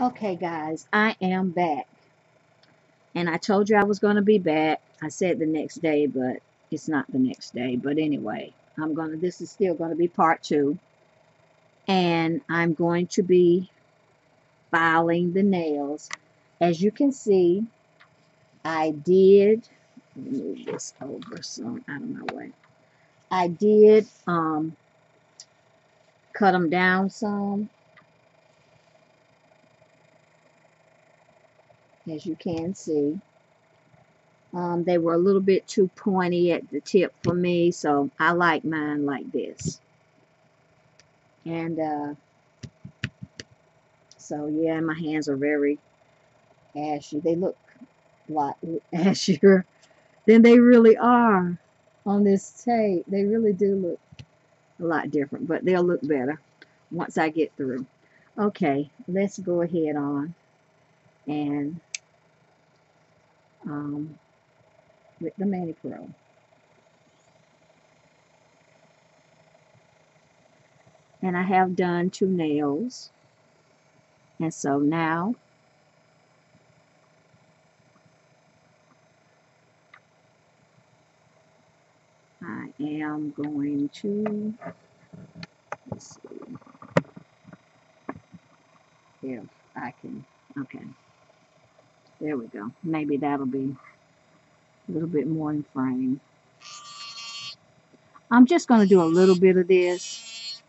Okay, guys, I am back. And I told you I was going to be back. I said the next day, but it's not the next day. But anyway, I'm going to, this is still going to be part two. And I'm going to be filing the nails. As you can see, I did, move this over so out of my way. I did um, cut them down some as you can see. Um, they were a little bit too pointy at the tip for me, so I like mine like this. And uh, so, yeah, my hands are very ashy. They look a lot ashier than they really are on this tape. They really do look a lot different, but they'll look better once I get through. Okay, let's go ahead on and um, with the Mani Pro. And I have done two nails. And so now I am going to, let's see if I can, okay. There we go. Maybe that'll be a little bit more in frame. I'm just going to do a little bit of this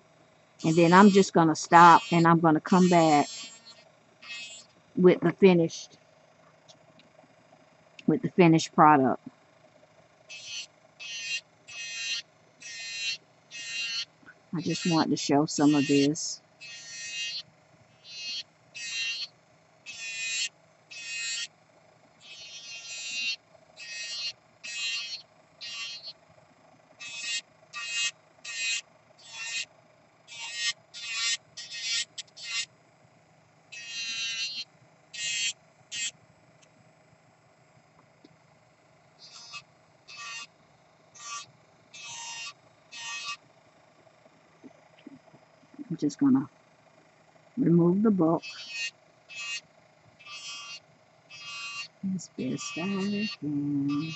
and then I'm just going to stop and I'm going to come back with the finished with the finished product. I just want to show some of this. I'm just going to remove the bulk as best I can.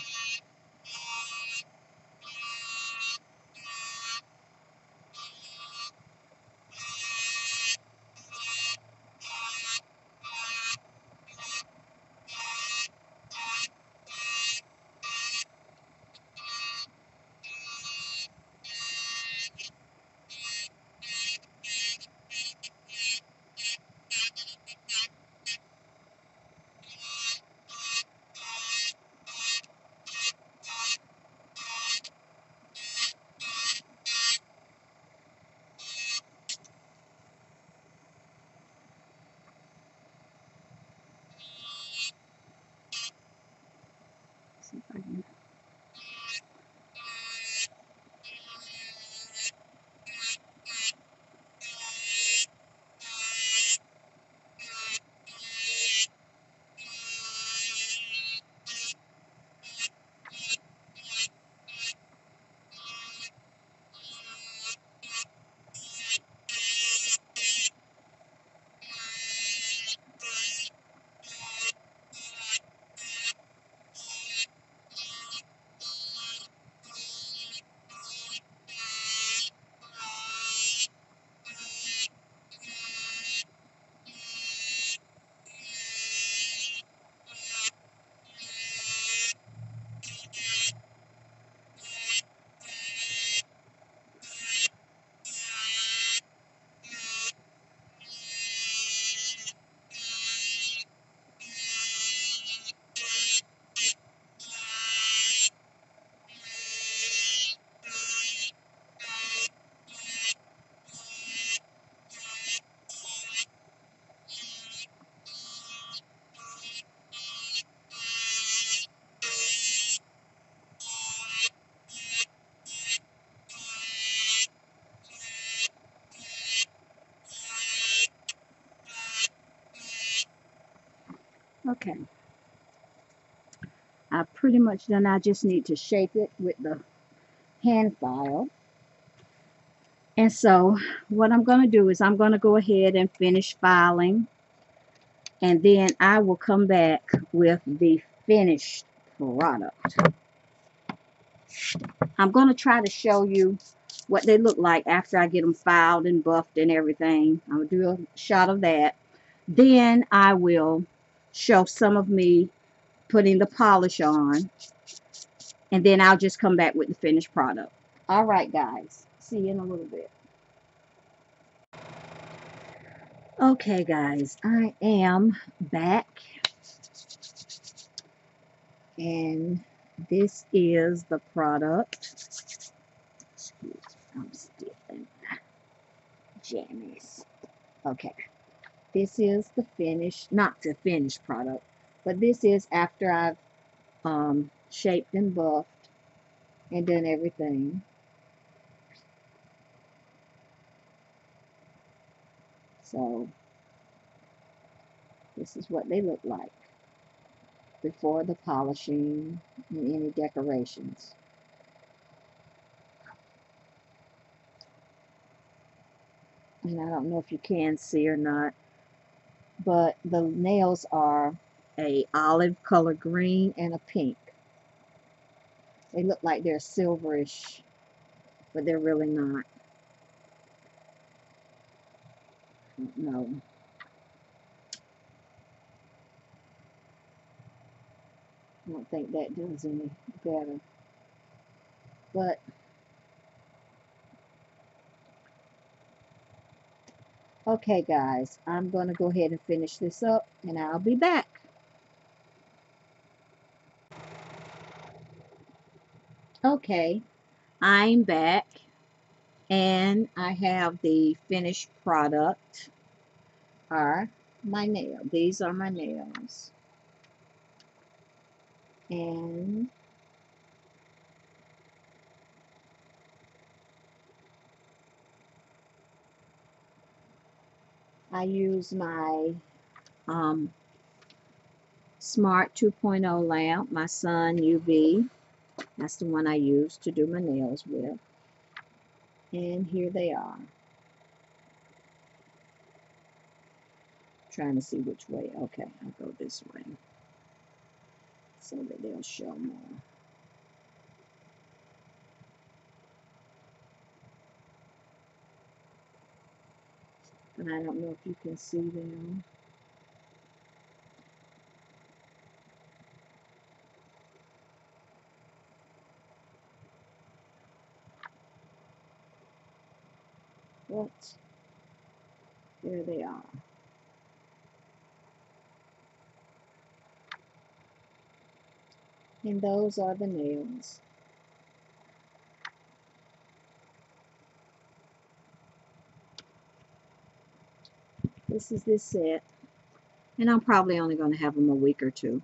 Okay. I've pretty much done. I just need to shape it with the hand file. And so what I'm going to do is I'm going to go ahead and finish filing and then I will come back with the finished product. I'm going to try to show you what they look like after I get them filed and buffed and everything. I'll do a shot of that. Then I will show some of me putting the polish on. And then I'll just come back with the finished product. Alright guys, see you in a little bit. Okay guys, I am back. And this is the product. Excuse I'm stealing in jammies. Okay. This is the finished, not the finished product, but this is after I've um, shaped and buffed and done everything. So, this is what they look like before the polishing and any decorations. And I don't know if you can see or not, but the nails are a olive color green and a pink. They look like they're silverish, but they're really not. No. I don't think that does any better. But okay guys, I'm going to go ahead and finish this up and I'll be back. Okay, I'm back and I have the finished product are my nail. These are my nails and use my um, Smart 2.0 lamp, my Sun UV. That's the one I use to do my nails with. And here they are. Trying to see which way. Okay, I'll go this way so that they'll show more. But I don't know if you can see them. But there they are. and those are the nails. This is this set. And I'm probably only going to have them a week or two.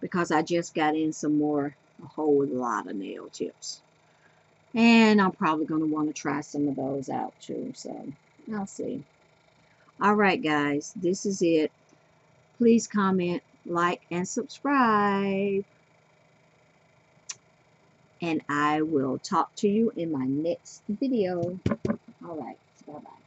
Because I just got in some more, a whole lot of nail tips. And I'm probably going to want to try some of those out too. So, I'll see. Alright guys, this is it. Please comment, like, and subscribe. And I will talk to you in my next video. All right. Bye-bye.